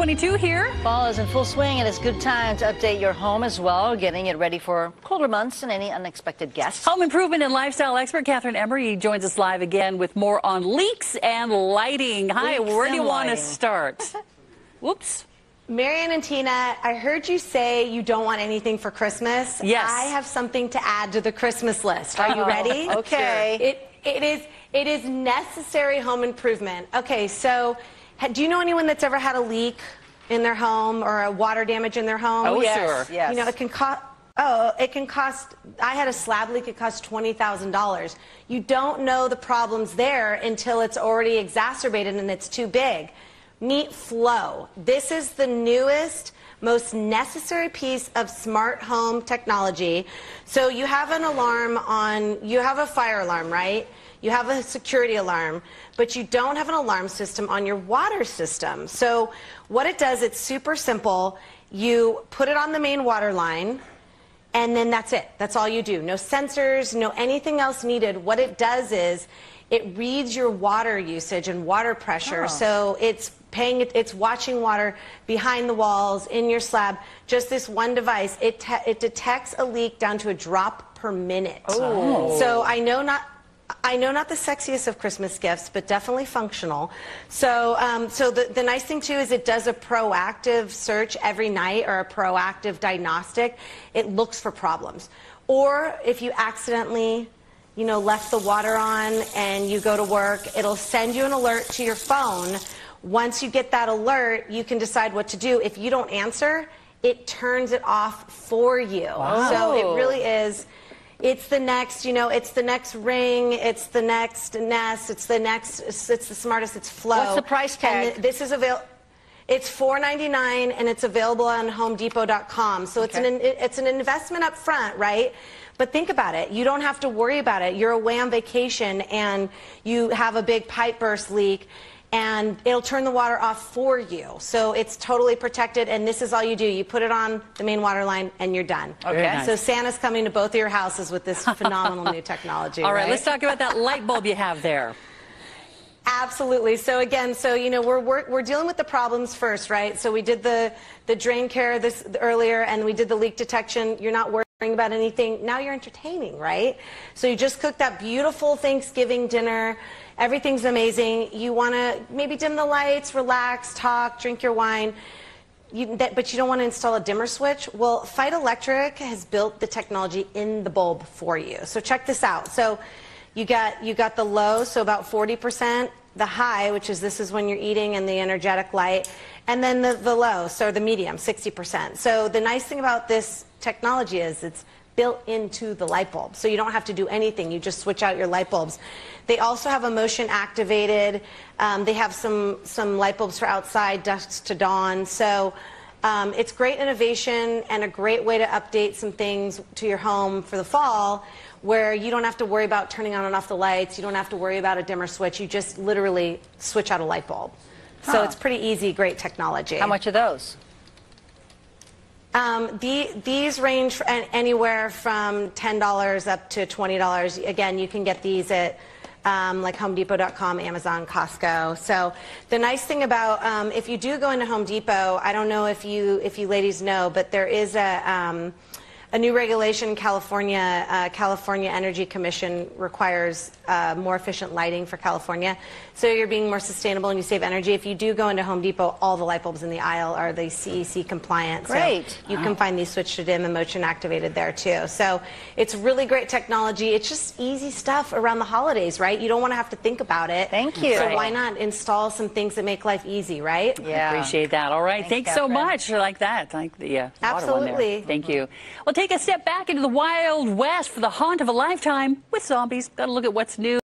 622 here. Fall is in full swing and it's good time to update your home as well, getting it ready for colder months and any unexpected guests. Home improvement and lifestyle expert Kathryn Emery joins us live again with more on leaks and lighting. Hi, Leaks where do you want to start? Whoops. Marianne and Tina, I heard you say you don't want anything for Christmas. Yes. I have something to add to the Christmas list. Are you Oh, ready? okay. It, it is it is necessary home improvement. Okay, so ha- do you know anyone that's ever had a leak in their home or a water damage in their home? Oh, yes, sure. yes. You know, it can cost. Oh, it can cost. I had a slab leak. It cost twenty thousand dollars. You don't know the problems there until it's already exacerbated and it's too big. Meet Flo. This is the newest, most necessary piece of smart home technology. So you have an alarm on. You have a fire alarm, right? You have a security alarm, but you don't have an alarm system on your water system. So what it does, it's super simple. You put it on the main water line, and then that's it. That's all you do. No sensors, no anything else needed. What it does is it reads your water usage and water pressure. Oh. So it's paying it's watching water behind the walls, in your slab. Just this one device, it, it detects a leak down to a drop per minute. Oh. So I know not. I know not the sexiest of Christmas gifts, but definitely functional. So, um, so the, the nice thing too is it does a proactive search every night or a proactive diagnostic. It looks for problems. Or if you accidentally, you know, left the water on and you go to work, it'll send you an alert to your phone. Once you get that alert, you can decide what to do. If you don't answer, it turns it off for you. So it really is. It's the next, you know, it's the next ring, it's the next Nest, it's the next, it's the smartest, it's Flo. What's the price tag? th- this is available. It's $4.99 and it's available on HomeDepot.com. So it's an it's an investment up front, right? But think about it. You don't have to worry about it. You're away on vacation and you have a big pipe burst leak and it'll turn the water off for you. So it's totally protected and this is all you do. You put it on the main water line and you're done. Okay. Nice. So Santa's coming to both of your houses with this phenomenal new technology. All right, let's talk about that light bulb you have there. Absolutely. So again, so you know, we're, we're we're dealing with the problems first, right? So we did the the drain care this earlier, and we did the leak detection. You're not worrying about anything. Now you're entertaining, right? So you just cooked that beautiful Thanksgiving dinner. Everything's amazing. You want to maybe dim the lights, relax, talk, drink your wine. You, that, but you don't want to install a dimmer switch. Well, Feit Electric has built the technology in the bulb for you. So check this out. So you got you got the low, so about 40%, the high, which is this is when you're eating and the energetic light, and then the, the low, so the medium, 60%. So the nice thing about this technology is it's built into the light bulb. So you don't have to do anything. You just switch out your light bulbs. They also have a motion activated. Um, they have some, some light bulbs for outside, dusk to dawn. So um, it's great innovation and a great way to update some things to your home for the fall where you don't have to worry about turning on and off the lights. You don't have to worry about a dimmer switch. You just literally switch out a light bulb. So it's pretty easy, great technology. How much are those? Um, the, these range anywhere from $10 up to $20. Again, you can get these at um, like HomeDepot.com, Amazon, Costco. So the nice thing about um, if you do go into Home Depot, I don't know if you if you ladies know, but there is a um, a new regulation. California uh, California Energy Commission requires uh, more efficient lighting for California, so you're being more sustainable and you save energy. If you do go into Home Depot, all the light bulbs in the aisle are the CEC compliant. So Great. you can find these switched to dim and motion activated there too. So it's really great technology. It's just easy stuff around the holidays, right? You don't want to have to think about it. Thank you. So Right. why not install some things that make life easy, right? Yeah. I Appreciate that. All right. Thanks, Thanks, so much. I like that. Like the uh, water one there. Absolutely. Thank you. Well, take a step back into the Wild West for the haunt of a lifetime with zombies. Got to look at what's new.